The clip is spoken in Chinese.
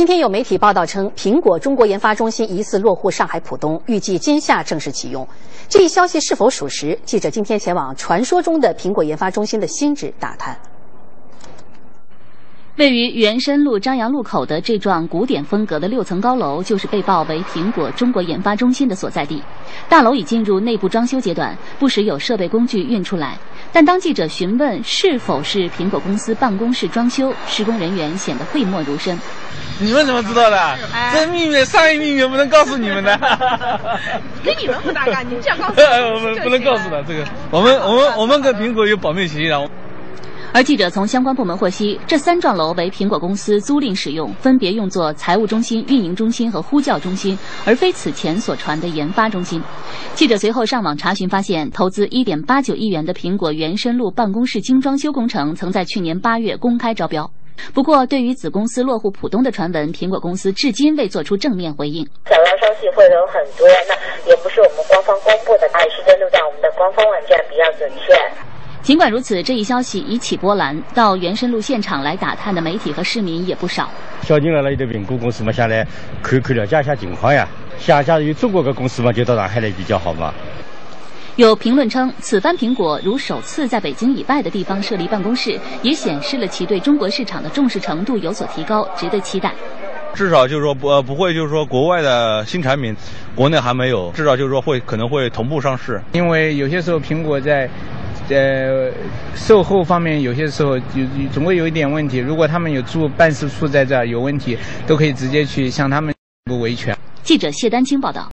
今天有媒体报道称，苹果中国研发中心疑似落户上海浦东，预计今夏正式启用。这一消息是否属实？记者今天前往传说中的苹果研发中心的新址打探。位于元深路张杨路口的这幢古典风格的六层高楼，就是被曝为苹果中国研发中心的所在地。大楼已进入内部装修阶段，不时有设备工具运出来。但当记者询问是否是苹果公司办公室装修，施工人员显得讳莫如深。你们怎么知道的？这秘密，商业秘密不能告诉你们的。跟你们不搭嘎，你们这样告诉 我们不能告诉的这个。我们我们我们跟苹果有保密协议的。而记者从相关部门获悉，这三幢楼为苹果公司租赁使用，分别用作财务中心、运营中心和呼叫中心，而非此前所传的研发中心。记者随后上网查询，发现投资1.89亿元的苹果原深路办公室精装修工程曾在去年八月公开招标。不过，对于子公司落户浦东的传闻，苹果公司至今未做出正面回应。小道消息会有很多，那也不是尽管如此，这一消息已起波澜，到原深路现场来打探的媒体和市民也不少。小金来了，有点苹果公司嘛，下来看看了解一下情况呀。想假如有中国的公司嘛，就到上海来比较好嘛。有评论称，此番苹果如首次在北京以外的地方设立办公室，也显示了其对中国市场的重视程度有所提高，值得期待。至少就是说不呃不会就是说国外的新产品，国内还没有，至少就是说会可能会同步上市。因为有些时候苹果在。呃，售后方面有些时候有总会有一点问题。如果他们有住办事处在这儿有问题，都可以直接去向他们维权。记者谢丹青报道。